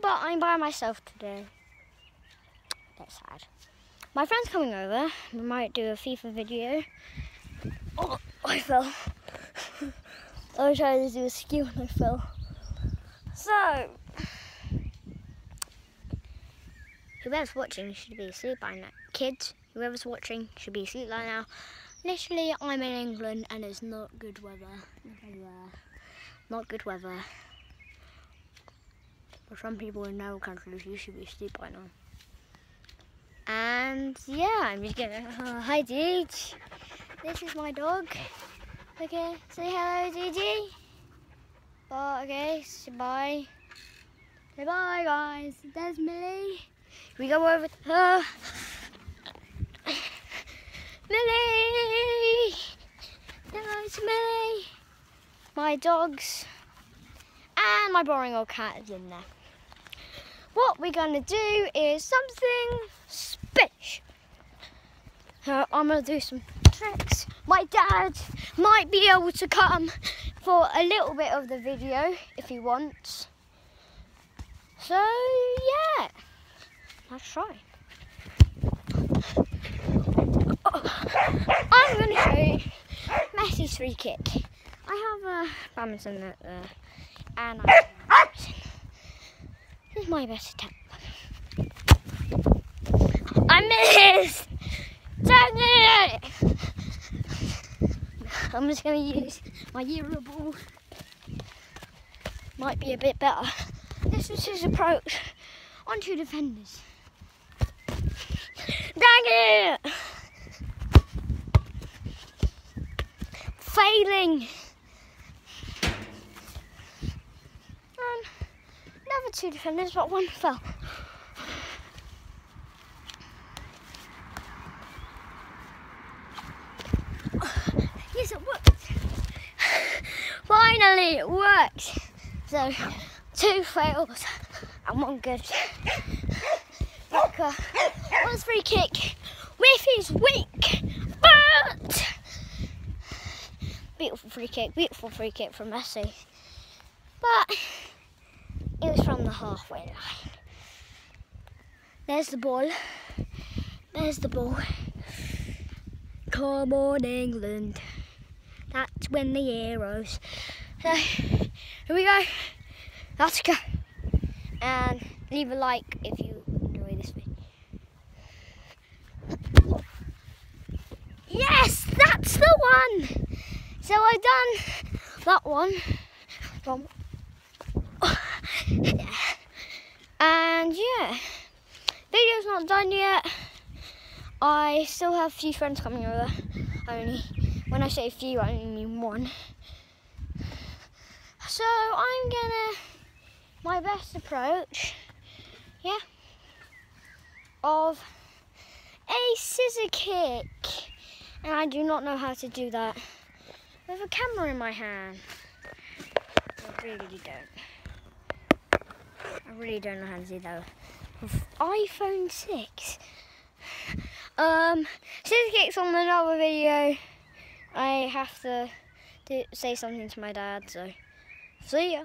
but I'm by myself today. That's sad. My friend's coming over. We might do a FIFA video. Oh, I fell. I was trying to do a ski and I fell. So, whoever's watching should be asleep by now. Kids, whoever's watching should be asleep by now. Literally, I'm in England and it's not good weather. Not good weather. For some people in other countries, you should be asleep by now. And yeah, I'm just gonna. Uh, hi, Deej. This is my dog. Okay, say hello, Gigi. Bye. Okay, say bye. Say bye, guys. There's Millie. We go over to her. Millie. There's Millie. My dogs. And my boring old cat is in there. What we're gonna do is something special. So I'm gonna do some tricks. My dad might be able to come for a little bit of the video if he wants. So yeah, let's try. Oh, I'm going to show you Messi's free kick. I have a badminton net uh, there, and I my best attempt. I missed. Dang it! I'm just to use my Euro ball. Might be a bit better. This is his approach on two defenders. Dang it! Failing. And two defenders, but one fell. Yes, it worked. Finally, it worked. So, two fails and one good. Walker, one's free kick with his weak but beautiful free kick, beautiful free kick from Messi. But it was from the halfway line. There's the ball. There's the ball. Come on, England. That's when the Euros. So, here we go. Let's go. And leave a like if you enjoy this video. Yes, that's the one. So I've done that one and yeah, video's not done yet. I still have a few friends coming over. Only when I say a few, I only mean one. So I'm gonna my best approach, yeah, of a scissor kick, and I do not know how to do that with a camera in my hand. I really don't. I really don't know how to do that with iPhone 6. Um, scissor kicks on another video. I have to do, say something to my dad, so see ya.